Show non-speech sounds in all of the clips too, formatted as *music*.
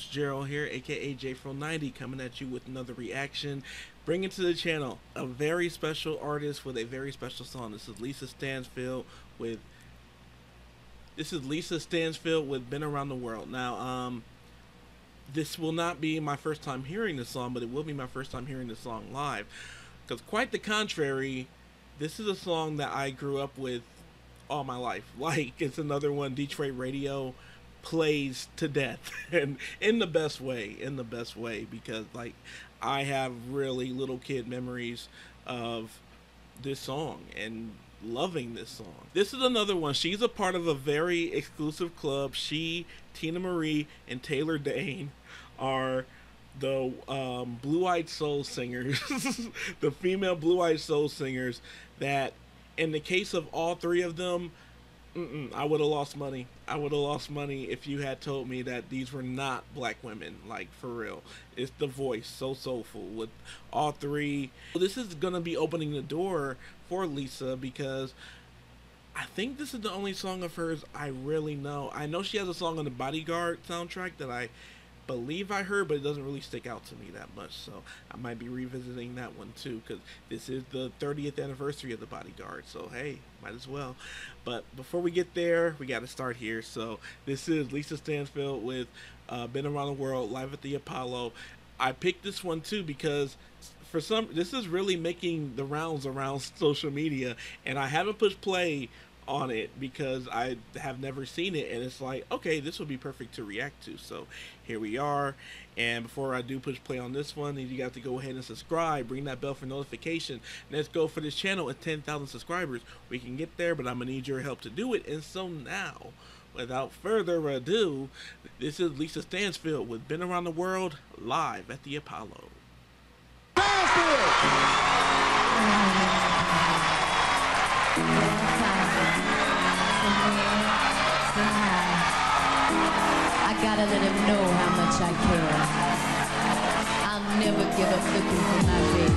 folks, Jarryl here, aka JFro90, coming at you with another reaction. Bringing to the channel a very special artist with a very special song. This is Lisa Stansfield with. This is Lisa Stansfield with "Been Around the World." Now, um, this will not be my first time hearing this song, but it will be my first time hearing this song live. Because quite the contrary, this is a song that I grew up with all my life. *laughs* Like it's another one Detroit radio plays to death *laughs* and in the best way in the best way because like i have really little kid memories of this song and loving this song. This is another one. She's a part of a very exclusive club. She Teena Marie and Taylor Dayne are the um, blue-eyed soul singers *laughs* the female blue-eyed soul singers that in the case of all three of them Mm-mm, I would have lost money. I would have lost money if you had told me that these were not black women, like for real. It's the voice, so soulful with all three. This is gonna be opening the door for Lisa because I think this is the only song of hers I really know. I know she has a song on the Bodyguard soundtrack that I believe I heard, but it doesn't really stick out to me that much. So I might be revisiting that one too, because this is the 30th anniversary of The Bodyguard. So hey, might as well. But before we get there, we got to start here. So this is Lisa Stansfield with uh, "Been Around the World" live at the Apollo. I picked this one too because for some, this is really making the rounds around social media, and I haven't pushed play on it because I have never seen it and it's like okay this would be perfect to react to. So here we are and before I do push play on this one you got to go ahead and subscribe ring that bell for notification. Let's go for this channel at 10,000 subscribers. We can get there but I'm gonna need your help to do it and so now without further ado this is Lisa Stansfield with Been Around the World live at the Apollo. I gotta let him know how much I care. I'll never give up looking for my baby.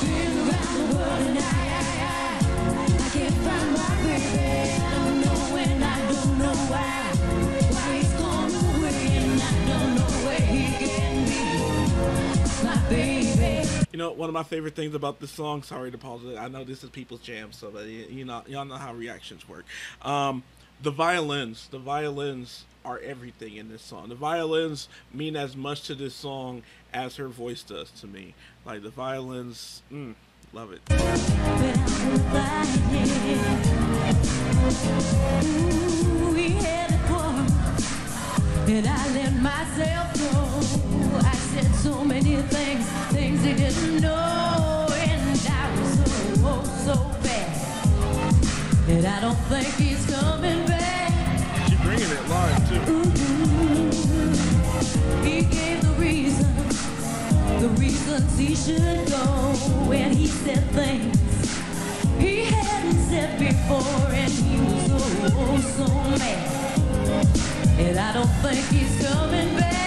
Been around the world and I, I, I, I can't find my baby. Know, one of my favorite things about this song. Sorry to pause it. I know this is people's jam, so that you know, y'all know how reactions work. Um, the violins, the violins are everything in this song. The violins mean as much to this song as her voice does to me. Like the violins, mm, love it. And I let myself go. I said so many things, things he didn't know. And I was so, oh, so bad. And I don't think he's coming back. She bringing it live too. Mm-hmm. He gave the reasons, the reasons he should go. And he said things he hadn't said before. And he was so, oh, so mad. And I don't think he's coming back,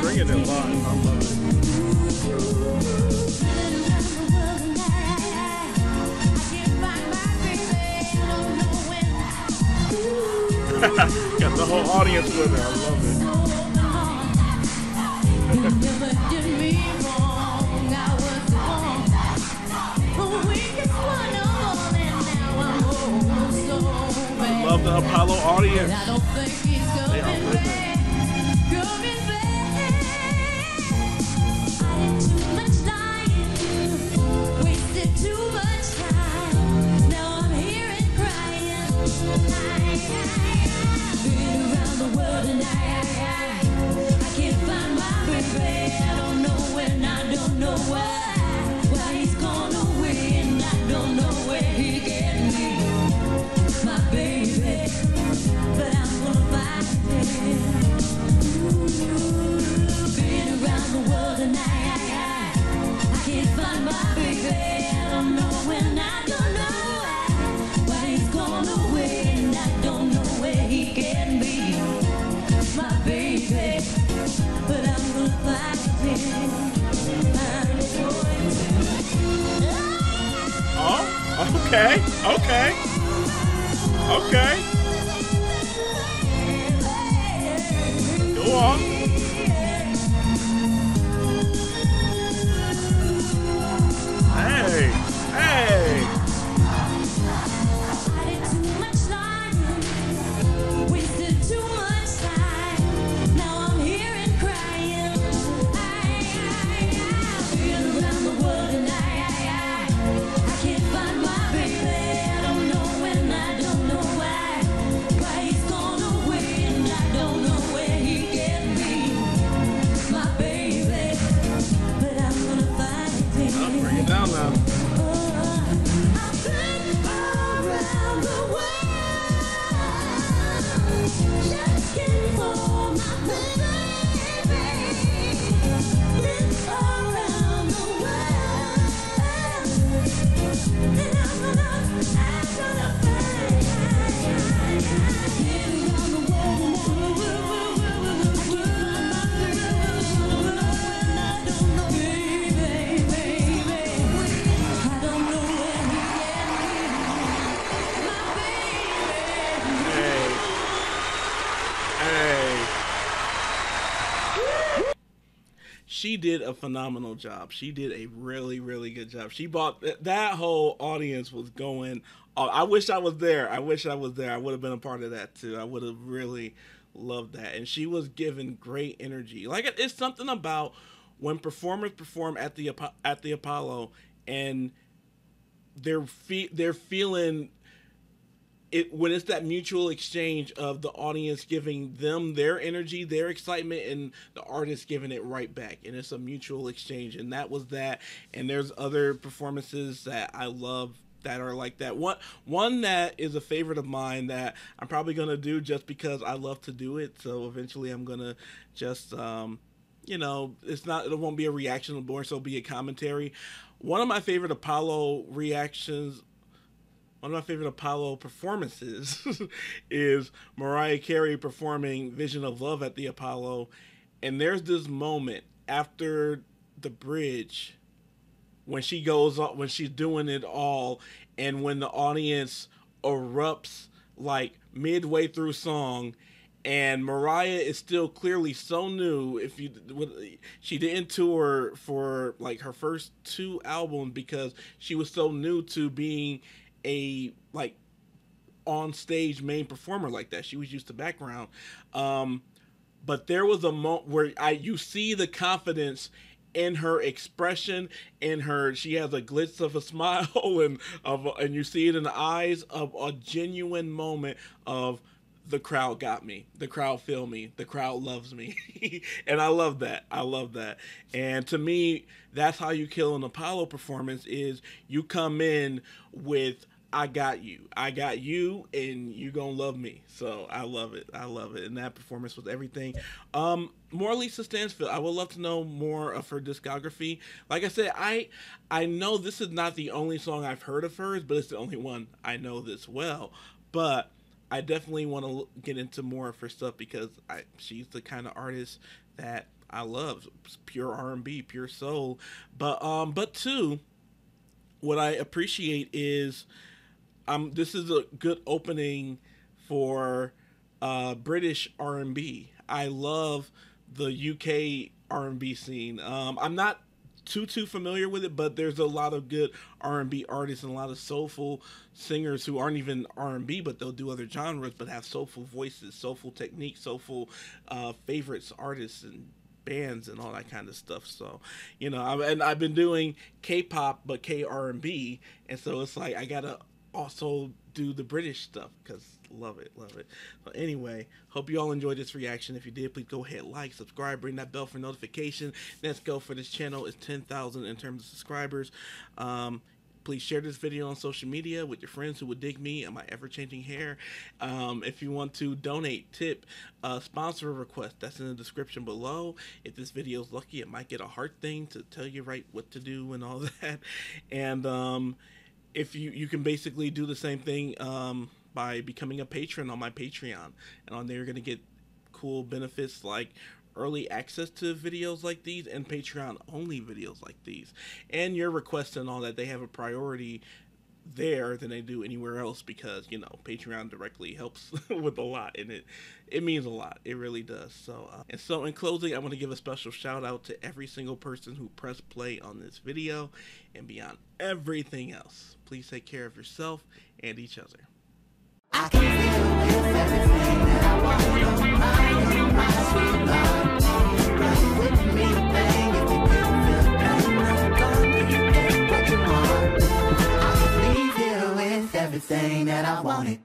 Bringing it live. I love it. Got the whole audience with her. I love it. Apollo audience. Okay. Okay. Okay. Go on. She did a phenomenal job. She did a really, really good job. She bought th- that whole audience was going. Oh, I wish I was there. I wish I was there. I would have been a part of that too. I would have really loved that. And she was given great energy. Like it's something about when performers perform at the at the Apollo and they're fe- they're feeling it when it's that mutual exchange of the audience giving them their energy, their excitement, and the artist giving it right back, and it's a mutual exchange, and that was that. And there's other performances that I love that are like that. One one that is a favorite of mine that I'm probably gonna do just because I love to do it. So eventually I'm gonna just um, you know, it's not it won't be a reaction more so be a commentary. One of my favorite Apollo reactions one of my favorite Apollo performances *laughs* is Mariah Carey performing Vision of Love at the Apollo. And there's this moment after the bridge when she goes up, when she's doing it all, and when the audience erupts like midway through song. And Mariah is still clearly so new. If you, she didn't tour for like her first two albums because she was so new to being a like on stage main performer like that. She was used to background. Um, but there was a moment where I you see the confidence in her expression in her she has a glitz of a *laughs* smile and of and you see it in the eyes of a genuine moment of the crowd got me. The crowd feel me. The crowd loves me. *laughs* And i love that. I love that. And to me that's how you kill an apollo performance is you come in with I got you. I got you, and you're gonna love me. So I love it. I love it. And that performance was everything. Um, more Lisa Stansfield. I would love to know more of her discography. Like I said, I I know this is not the only song I've heard of hers, but it's the only one I know this well. But I definitely want to get into more of her stuff because I she's the kind of artist that I love. It's pure R and B, pure soul. But um, but two, what I appreciate is um this is a good opening for uh British R&B. I love the UK R&B scene. Um I'm not too too familiar with it, but there's a lot of good R&B artists and a lot of soulful singers who aren't even R&B, but they'll do other genres, but have soulful voices, soulful techniques, soulful uh, favorites, artists, and bands and all that kind of stuff. So, you know, I, and I've been doing K-pop, but K R&B, and so it's like I gotta also do the British stuff because love it, love it. So anyway, hope you all enjoyed this reaction. If you did, please go ahead, like, subscribe, ring that bell for notification. Let's go for this channel is ten thousand in terms of subscribers. Um, please share this video on social media with your friends who would dig me and my ever-changing hair um, if you want to donate tip uh, sponsor a request that's in the description below if this video is lucky it might get a heart thing to tell you right what to do and all *laughs* that and um, if you you can basically do the same thing um, by becoming a patron on my patreon and on there you're to get cool benefits like early access to videos like these and Patreon only videos like these. And your requests and all that, they have a priority there than they do anywhere else because you know Patreon directly helps *laughs* with a lot and it it means a lot. It really does. So uh, and so in closing I want to give a special shout out to every single person who pressed play on this video and beyond everything else. Please take care of yourself and each other everything that I wanted.